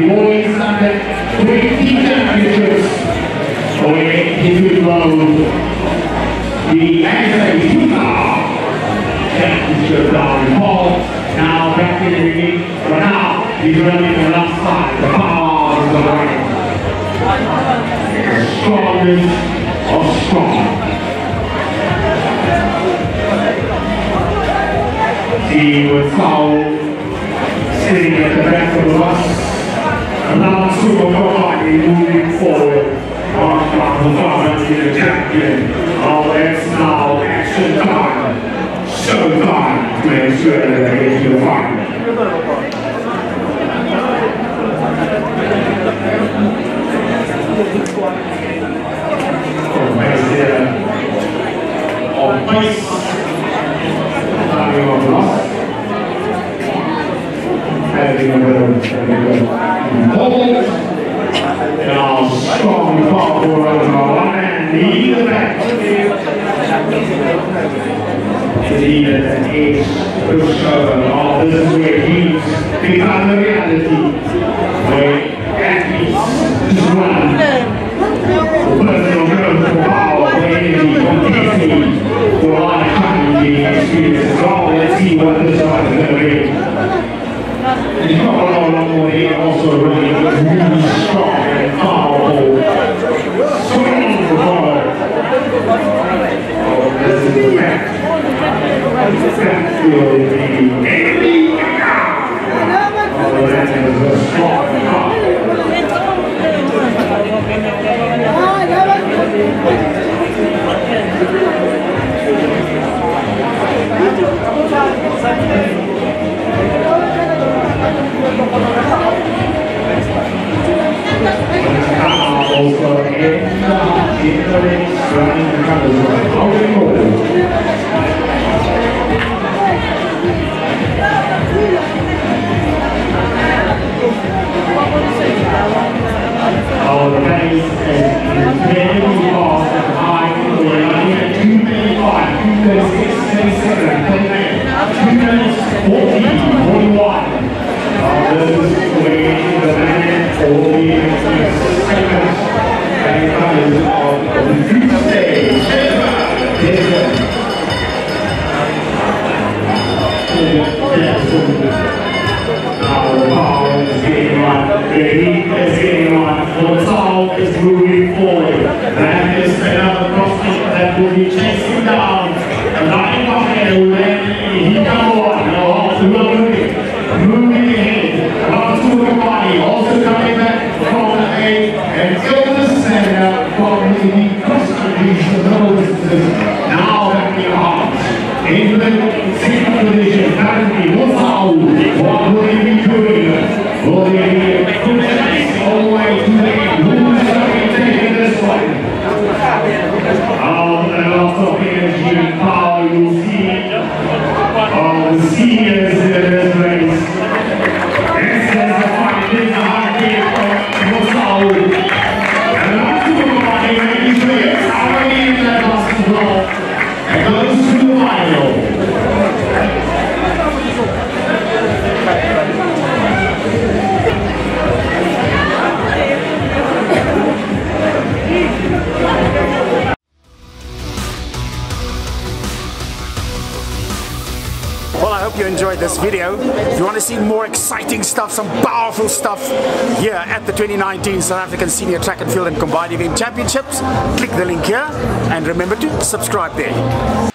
the boys under 20 temperatures away into road. The answer is Utah. Championship down in Paul. Now back in the ring. For now, he's running the left side. The power of the right. Strongest of strong. He was fouled sitting at the back of the bus. Now Super Body moving forward. Of the the champion. All that's now action time. Show time make sure that there. On base. also running over in the Our very and And I am going to have a little bit of heat coming moving to the body, also coming back from the heat now ahead. Up to the body, also coming back from a, an Well, I hope you enjoyed this video. If you want to see more exciting stuff, some powerful stuff here at the 2019 South African Senior Track and Field and Combined Event Championships, click the link here and remember to subscribe there.